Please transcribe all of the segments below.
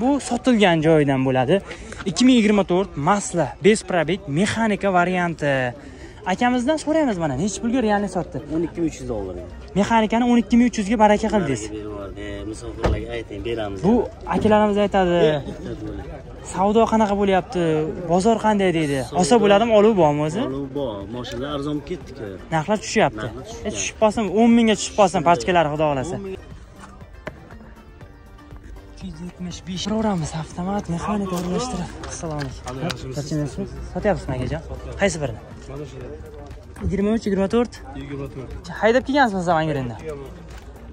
bu sotilgan joyidan bo'ladi. 2024 masla без пробег mexanika varianti. Akamizdan so'raymiz mana nechi pulga realniy sotdi? o'n ikki ming uch yuz dollar. Mexanikani o'n ikki ming uch yuzga baraka qildingiz musofirlarga ayting beramiz. Bu akalarimiz aytadi savdo qanaqa bo'lyapti bozor qanday deydi? Olsa bo'ladimi olib bormi o'zi? Olov bor moshinlar arzon bo'lib ketdiku. Narxlar tushyapti tushib qolsin o'n mingga tushib qolsin pachkalari xudo xohlasa yuz yetmish besh uraveramiz avtomat mexanika aralashtirib assalomu alaykum. Qancha sotyapsizmi akajon qaysi birini? Yigirma uch yigirma to'rt? Yigirma to'rt. Haydab kelgansizmi zavangirinda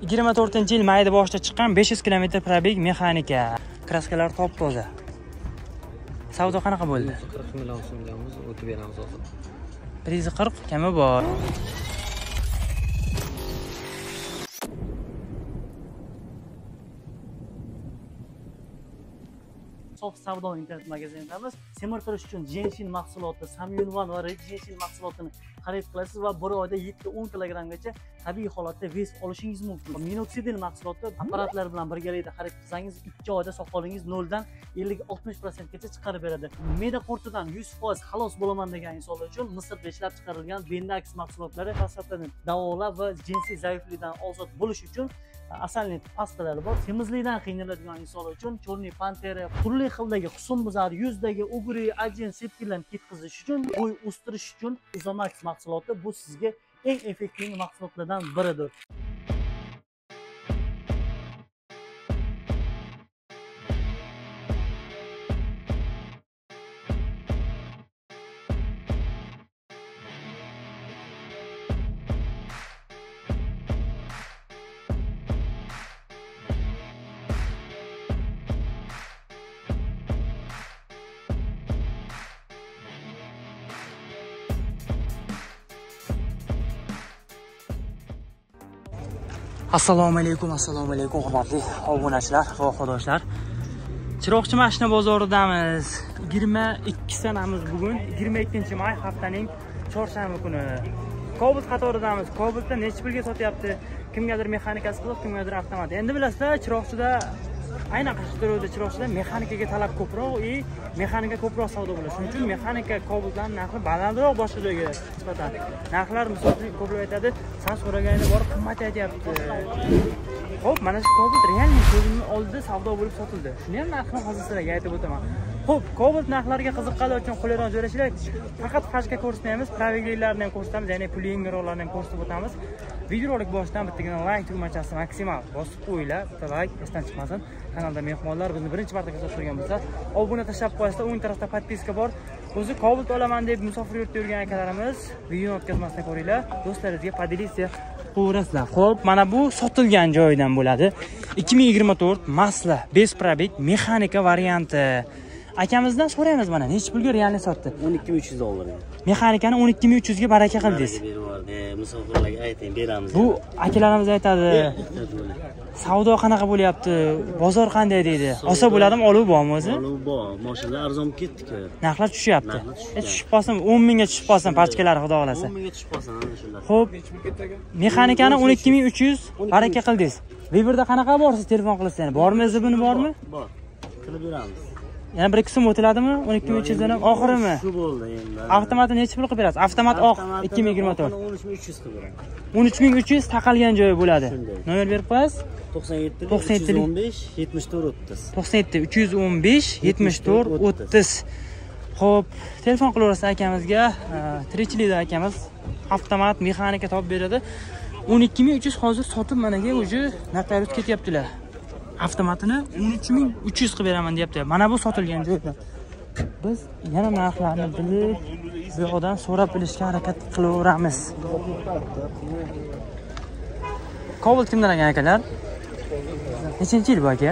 yigirma to'rtinchi yil mayda boshida chiqqan besh yuz kilometr probeg mexanika. Kraskalar top toza savdo qanaqa bo'ldi? Qirq million so'mgamiz o'tib beramiz hozir bir yuz qirq kami bor sof savdo internet magazinidamiz. Semirtirish uchun jenshin mahsuloti samyunvan va jenshin mahsulotini xarid qilasiz va bir oyda yetti o'n kilogrammgacha tabiiy holatda vest olishingiz mumkin. Minoksidin mahsuloti apparatlar bilan birgalikda xarid qilsangiz ikki oyda soqolingiz noldan ellik oltmish prosentgacha chiqarib beradi. Me'da qurtidan yuz foiz xalos bo'laman degan insonlar uchun misrda ishlab chiqarilgan bendax mahsulotlari prostatani davolab va jinsiy zaiflikdan ozod bo'lish uchun asalni pastalari bor. Semizlikdan qiynaladigan insonlar uchun черный pantera turli xildagi husnbuzar yuzdagi ugri ajin sepkillarni ketkazish uchun bo'y o'stirish uchun izomax mahsuloti bu sizga eng effektiv mahsulotlardan biridir. Assalomu alaykum assalomu alaykum hurmatli obunachilar va xodoshlar chiroqchi mashina bozoridamiz. Yigirma ikki sanamiz bugun. Yigirma ikkinchi may haftaning chorshanba kuni. Kobult qatoridamiz. Kobuldda nechi pulga sotyapti? Kimgadir mexanikasi qiziq kimgadir avtomat. Endi bilasizlar chiroqchida aynan qashqadaryoda chiroqchida mexanikaga talab ko'proq и mexanika ko'proq savdo bo'ladi. Shuning uchun mexanika kobuslarni narxi balandroq boshqa joyga nisbatan. Narxlar misol uchun ko'plar aytadi san so'raganingda borib qimmat aytyapti. Ho'p mana shu kobus realniy ko'zimni oldida savdo bo'lib sotildi. Shuni ham narxini hozir sizlarga aytib o'taman. Ho'p kobalt narxlariga qiziqqanlar uchun qulayroq joylashinglar faqat fashka ko'rsatmaymiz praviglilarni ham ko'rsatamiz ya'ni puli yengroqlarni ham ko'rsatib o'tamiz. Videorolik boshidan bittagina layk tugmachasi maksimal. Bosib qo'yinglar bitta layk esdan chiqmasin. Kanalda mehmonlar bizni birinchi marta kuzatib turgan bo'lsa obuna tashlab qo'yasizlar o'ng tarafda podpiska bor. O'zi kobalt olaman deb musofir yurtda yurgan akalarimiz videoni o'tkazmasdan ko'ringlar. Do'stlaringizga поделиться qilaverasizlar ho'p mana bu sotilgan joyidan bo'ladi. 2024 masla без пробег mexanika varianti. Akamizdan so'raymiz mana nechi pulga realniy sotdi? o'n ikki ming uch yuz dollar mexanikani o'n ikki ming uch yuzga baraka berib yubordi musofirlarga ayting beramiz bu akalarimiz aytadi savdo qanaqa bo'lyapti bozor qanday deydi? Olsa bo'ladimi olib bormi o'zi? Olov bor moshinlar arzon bo'lib ketdiku. Narxlar tushyapti. E, tushib qolsin o'n mingga tushib qolsin pachkalari xudo xohlasa o'n mingga tushib qolsin ana shular ho'p mexanikani o'n ikki ming uch yuz baraka qildingiz viberda qanaqa bor siz telefon qilasiz bormi zibini bormi? Bor. Qilib beramiz yana bir ikki so'm o'tiladimi? O'n ikki ming uch yuzdan ham oxirimi? shu bo'ldi endi. Avtomatni nechi pul qilib berasiz? Avtomat oq ikki ming yigirma to'rt. o'n uch ming uch yuz qilib beraman. o'n uch ming uch yuz taqalgan joyi bo'ladi. Nomer berib qo'yasiz? to'qson yetti To'qson uch yuz yettilik. o'n besh yetmish to'rt o'ttiz. to'qson yetti uch yuz o'n besh yetmish to'rt o'ttiz. ho'p telefon qilaverasiz akamizga. Tirikchilikda akamiz avtomat mexanika topib beradi. o'n ikki ming uch yuz hozir sotib managa уже notarius ketyaptilar avtomatini o'n uch ming uch yuz qilib beraman deyapti. Mana bu sotilgan joyda biz yana narxlarni bilib bu yoqdan so'rab bilishga harakat qilaveramiz. Kobalt kimdan ekan akalar? Nechinchi yil bu aka?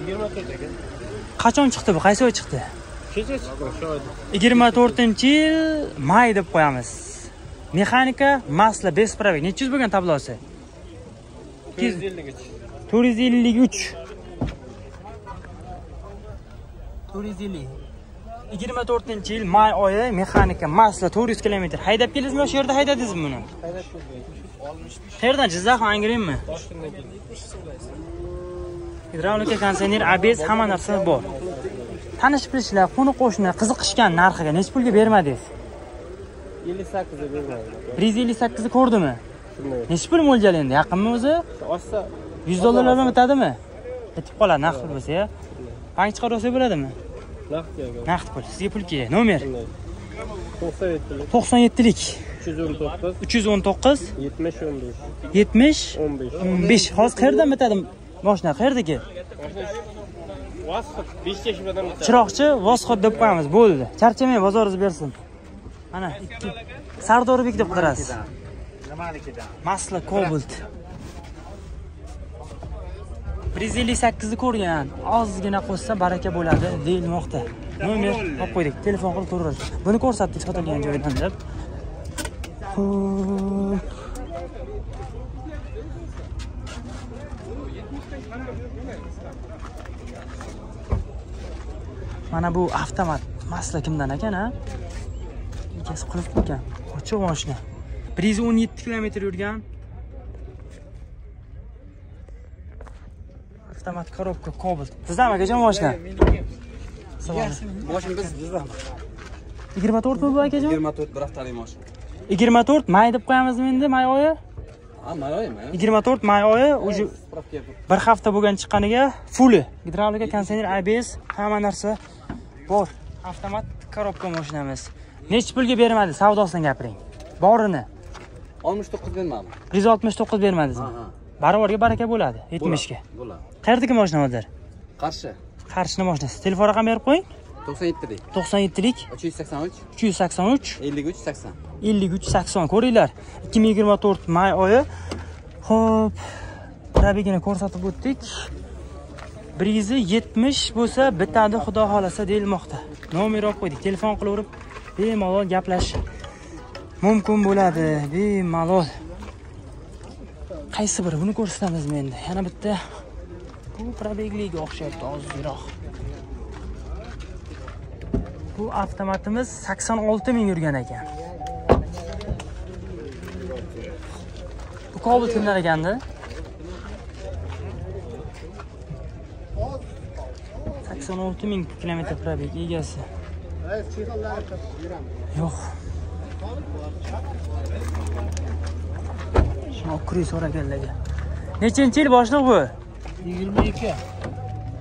Yigirma to'rt aka qachon chiqdi bu? Qaysi oy chiqdi? Kecha chiqdi o'sha oyda yigirma to'rtinchi yil may deb qo'yamiz. Mexanika masla без пробег yuz bo'lgan tablosi? Ikki yuz ellikgacha to'rt yuz ellik uch. To'rt yuz ellik yigirma to'rtinchi yil may oyi mexanika masla to'rt yuz kilometr haydab keldingizmi? Yo shu yerda haydadingizmi buni? Haydab keldik oltmish besh qayerdan jizzaxmi angrendmi toshkentdan keldik gidravlika konditsioner abs hamma narsa bor. Tanish bilishlar qo'ni qo'shni qiziqishgan narxiga necha pulga bermadingiz? Ellik sakkizga bermaydi. Bir yuz ellik sakkizni ko'rdimi? Shunday. Necha pul mo'ljali endi? Yaqinmi o'zi? Oshsa yuz dollarlar bilan bitadimi? Bitib qoladi naqd pul bo'lsa bank chiqarib olsak bo'ladimi? Naqd naqd pul. Sizga pul kerak nomer? To'qson yettilik. To'qson yettilik. Uch yuz o'n to'qqiz. Uch yuz o'n to'qqiz. yetmish o'n besh. Yetmish? o'n besh. O'n besh. Hozir qayerdan bitadi? Moshina qayerdaki chiroqchi vosxod deb qo'yamiz. Bo'ldi. Charchamang bozoringiz bersin. Mana ikki sardorbek deb qirasiz. Masla kobalt bir yuz ellik sakkizni ko'rgan. Ozgina qo'shsa baraka bo'ladi deyilmoqda. Nomer olib qo'ydik. Telefon qilib ko'raverasiz buni ko'rsatdik sotilgan joydan deb. Mana bu avtomat masla kimdan ekan a egasi qulfli ekan ochiq mashina bir yuz o'n yetti kilometr yurgan. Avtomat korobka kobalt sizdanmi akajon moshina Moshina biz bizdan. yigirma to'rtmi bu akajon 24 bir haftalik yigirma to'rt may deb qo'yamizmi endi may oyi Ha, mayoymi? yigirma to'rt may oyi уже bir hafta bo'lgan chiqqaniga fulli gidravlika konditsioner abs hamma narsa bor avtomat korobka moshinamiz nechi pulga bermadi savdosini gapiring borini 69 bermadi. bir yuz oltmish to'qqiz bermadingizmi Ha, ha. Barobarga baraka bo'ladi yetmishga. Bo'ladi. qayerdagi moshina hozir? Qarshi. Qarshini moshinasi telefon raqam berib qo'ying? 97 lik. to'qson yettilik 383 uch. yuz sakson uch. 53 80. ellik uch sakson. Ko'ringlar. ikki ming yigirma to'rt may oyi. Ho'p probegini ko'rsatib o'tdik. Bir yuz yetmish bo'lsa bitadi xudo xohlasa deyilmoqda. Nomer olib qo'ydik. Telefon qilaverib bemalol gaplash mumkin bo'ladi. Bemalol qaysi biri? Buni ko'rsatamizmi endi yana bitta. Bu probegliga o'xshayapti ozroq bu avtomatimiz sakson olti ming yurgan ekan. Bu kobul kimdan ekandi? Sakson olti ming kilometr probeg egasi. Yo'q. Kiring so'raganlarga. Nechinchi yil boshliq bu? Yigirma ikki.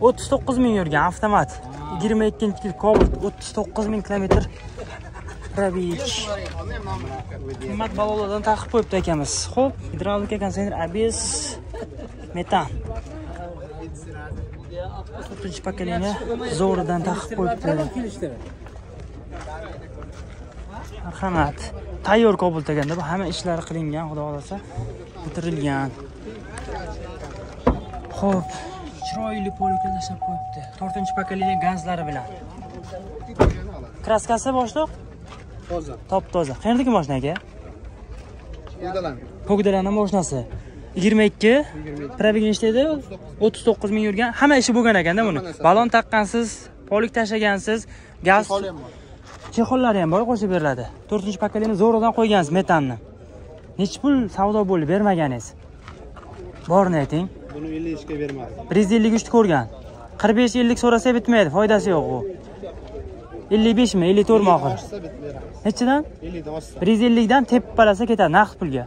o'ttiz to'qqiz ming yurgan avtomat. Yigirma ikkinchi yil kobalt o'ttiz to'qqiz ming kilometr. Probeg qimmat balolardan taqib qo'yibdi akamiz. Ho'p gidravlika konditsioner abs metan. To'rtinchi pokoleniya zo'ridan taqib qo'yibdi marhamat tayyor kobalt ekanda bu hamma ishlari qilingan xudo xohlasa bitirilgan. Ho'p chiroyli polika tashlab qo'yibdi. To'rtinchi pokoleniya gazlari bilan. Kraskasi boshliq? Toza. Top toza. Qayerdagi moshina aka? Udalan pogdalarni moshinasi yigirma ikki. Probeg nechta edi. O'ttiz to'qqiz ming yurgan. Hamma ishi bo'lgan ekanda buni. Balon taqqansiz polik tashlagansiz gaz chexollari ham bor qo'shib beriladi to'rtinchi pokoleniya zo'ridan qo'ygansiz metanni. Nechi pul savdo bo'ldi bermaganingiz borini ayting. Buni ellik bermadi. Bir yuz ellik uchni ko'rgan. Qirq besh ellik so'rasa bitmaydi foydasi yo'q u. ellik beshmi ellik to'rtmi oxiri nechidan? Ellikdan oshsa. Bir yuz ellikdan tepalasa ketadi naqd pulga.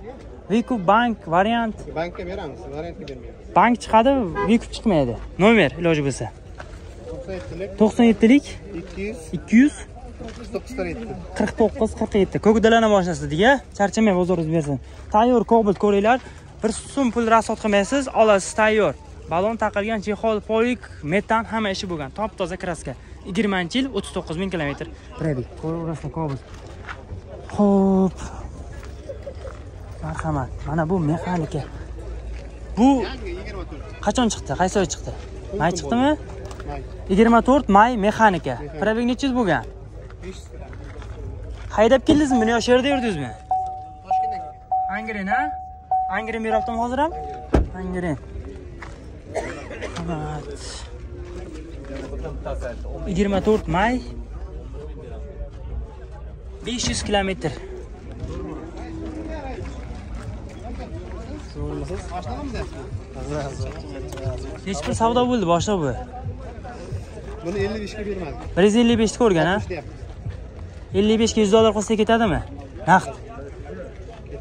Vikup bank variant. Bankka beramiz variantga bermaymiz bank chiqadi vikup chiqmaydi. Nomer iloji bo'lsa. To'qson yettilik. To'qson yettilik? Ikki yuz. Ikki yuz qirq to'qqiz qirq yetti. Ko'kdalana moshinasi dega charchamay bozoringiz bersin. Tayyor kobalt ko'ringlar. Bir so'm pul rasxod qilmaysiz olasiz tayyor. Balon taqilgan chexol polik metan hamma ishi bo'lgan. Top toza kraska. Yigirmanchi yil o'ttiz to'qqiz ming kilometr. Probeg ko'raverasizlar kobalt. Ho'p marhamat. Mana bu mexanika bu qachon chiqdi? Qaysi oy chiqdi? May chiqdimi? Yigirma to'rt may mexanika probeg necha yuz bo'lgan haydab keldingizmi? Buni yo shu yerda yurdingizmi angren a angren beryaptimi hozir ham? Angren. Yigirma to'rt may. Besh yuz kilometr? Hech bir savdo bo'ldi boshliq bu. Buni 55 ga bermadim. 155 ta ko'rgan a? 60 deyapmiz. 55 ga 100 dollar qo'ysa ketadimi? Naqd.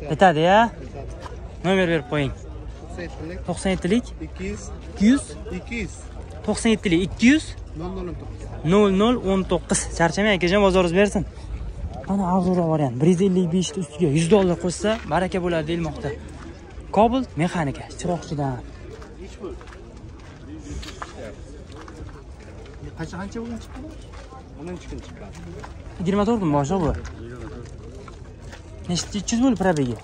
Ketadi ya. Nomer berib qo'ying. 97 lik 97lik 200 200 200 97lik 200 009. 0019 charchamang akajon bozoringiz bersin mana arzonroq variant 155 ta ustiga 100 dollar qo'shsa baraka bo'ladi deyilmoqda kobalt mexanika chiroqchidan Qancha qancha bo'lgan chiqqan? 10 kun chiqqan. 24 mi boshliq bu. Nechta 300 bo'ldi probegi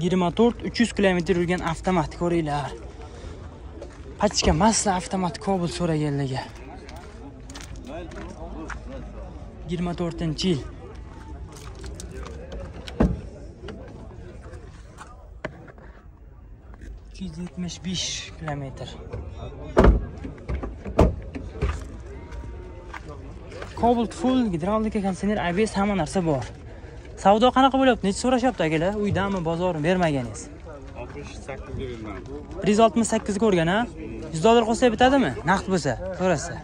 24 300 kilometr yurgan avtomat ko'ringlar pachka massa avtomat kobalt so'raganlarga 24 yil ikki yuz yetmish besh kilometr Cobalt full gidravlika konditsioner ABS hamma narsa bor. Savdo qanaqa bo'lyapti? Necha so'rashyapti akalar uydami bozormi bermaganingiz 68 ga berman. bir yuz oltmish sakkizga ko'rgan a yuz dollar qo'lsa bitadimi? Naqd bo'lsa so'rasa.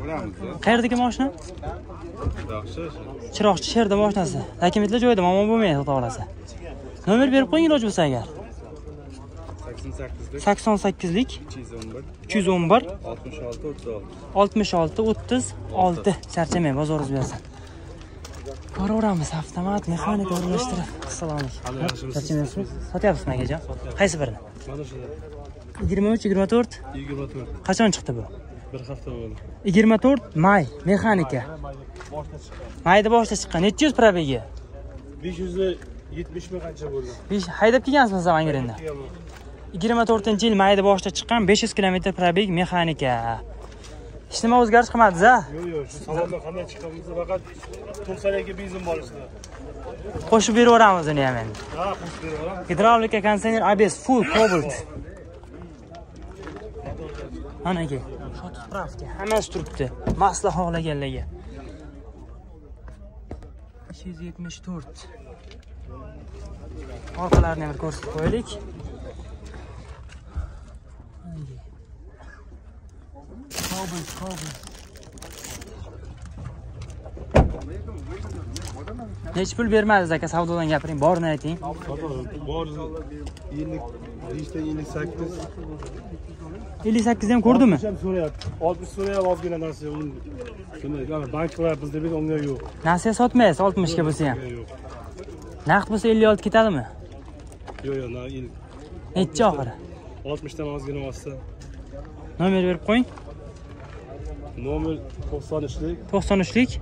Bo'lamiz. qayerdagi moshina? Yaxshi. chiroqchi sherda moshinasi. Dokumentlar joyida muammo bo'lmaydi xudo xohlasa. Nomer berib qo'ying iloji bo'lsa agar. 88 sakson sakkizlik 211 uch yuz o'n bir 66 36. oltmish olti. O'ttiz. Olti charchamang bozoringiz bersin ko'raveramiz avtomat mexanika aralashtirib assalomu alaykum. Charchamayapsizmi sotyapsizmi akajon qaysi birini Mana shu yigirma uch yigirma to'rt? 24 qachon chiqdi bu? Bir hafta bo'ldi. yigirma to'rt may. Mexanika. Mayda boshida chiqqan. Necha yuz probegi? 570 mi qancha bo'ldi? besh haydab kelgansizmi zamangirinda yigirma to'rtinchi yil mayda boshida chiqqan besh yuz kilometr probeg mexanika. Hech nima o'zgarish qilmadingiz a? Yo'q, yo'q, shu salonda qanday chiqqanimiz faqat 92 benzin bor ichida. qo'shib beraveramiz uni ham endi. Ha, qo'shib beraveramiz. gidravlika konditsioner abs full cobalt. Mana aka shoti spravka hammasi turibdi. Masla xohlaganlarga. Besh yuz yetmish to'rt. Orqalarini ham ko'rsatib qo'yaylik cobalt cobalt nechi pul bermadingiz aka savdodan gapiring borini ayting Bor 50 beshta 58. ellik sakkizni ham ko'rdimi Ham so'rayapti. 60 so'rayapti ozgina narsa. uni- Shuni banklar bizda bir unga yo'q. nasiya sotmaysiz oltmishga bo'lsa ham Yo'q. naqd bo'lsa ellik olti ketadimi Yo'q, yo'q, na il- nechi oxiri 60 dan ozgina olsa. nomer berib qo'ying Nomer 93lik to'qson uchlik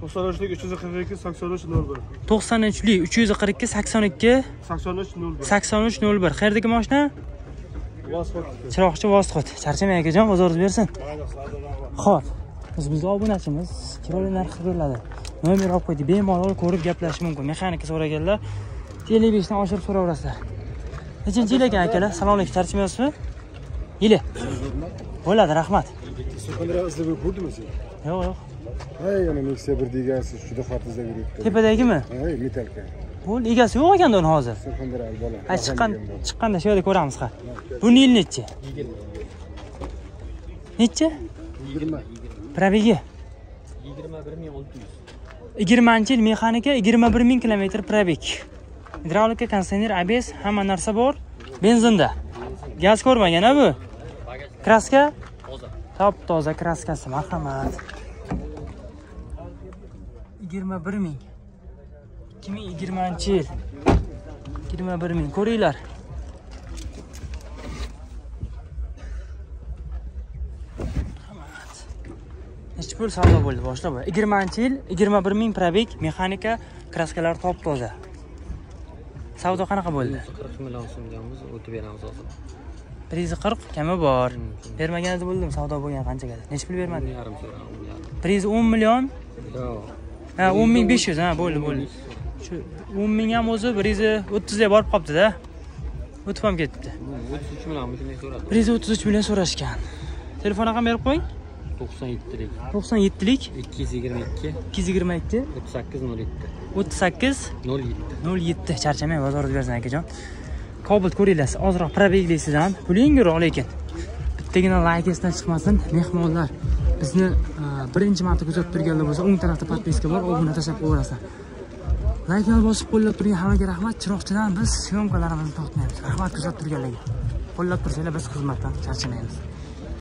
to'qson uchlik uch yuz qirq ikki sakson uch nol bir. To'qson uchlik uch yuz qirq ikki sakson ikki? sakson uch nol bir. Sakson uch nol bir. Qayerdagi moshina? Chiroqchi vosxod charchamang akajon bozoringiz bersin. Ho'p bizni obunachimiz chiroyli narxga beriladi nomer olib qo'ydik. Bemalol ko'rib gaplashish mumkin. Mexanika so'raganlar ellik beshdan oshirib so'raverasizlar. Nechinchi yil ekan akalar? Alaykum. Charchamayapsizmi yili. Bo'ladi rahmat. Surxondaryo izlab ko'rdingmi sen? Yo'q yo'q. Hay ana nexia bir degansiz juda xat izlab yuribdi. Tepadagimi? Hay metalka bo'ldi egasi yo'q ekanda uni hozir. Surxondaryolik bola ha chiqqan chiqqanda shu yerda ko'ramiz ha. Buni yil nechi? Nechi? Yigirma probegi yigirmanchi yil mexanika yigirma bir ming kilometr probeg gidravlika konditsioner abs hamma narsa bor. Benzinda. Gaz ko'rmagan a bu? Kraska? Toza top toza kraskasi marhamat. Yigirma bir ming. Ikki ming yigirmanchi yil. Yigirma bir ming. Ko'ringlar. Nechi pul savdo bo'ldi boshliq bu yigirmanchi yil yigirma bir ming probeg mexanika kraskalar top toza savdo qanaqa bo'ldi? 40 million so'mganmiz o'tib beramiz hozir bir yuz qirq kami bor. Bermaganingizda bo'ldimi savdo bo'lgan qanchaga nechi pul bermadingiz yarim bir yuz o'n million? Yo'q. Ha o'n ming besh yuz ha bo'ldi bo'ldi. shu o'n ming ham o'zi bir yuz o'ttizga borib qolibdida o'tib ham ketibdi. O'ttiz uch million bir yuz o'ttiz uch million so'rashgan. Telefon raqam berib qo'ying to'qson yettilik. to'qson yettilik. ikki yuz yigirma ikki. ikki yuz yigirma ikki. o'ttiz sakkiz nol yetti o'ttiz sakkiz. nol yetti nol yetti charchamang bozorda bersin akajon kobalt ko'ringlar ozroq probeglaysiz ham puli yengilroq lekin. Bittagina layk esdan chiqmasin mehmonlar. Bizni e, birinchi marta kuzatib turganlar bo'lsa o'ng tarafda подписка bor obuna tashlab qo'yaverasizlar. Layklar bosib qo'llab turgan hammaga rahmat. Chiroqchidan biz syomkalarimizni tortmaymiz. Rahmat kuzatib turganlarga. Qo'llab tursanglar biz xizmatdan charchamaymiz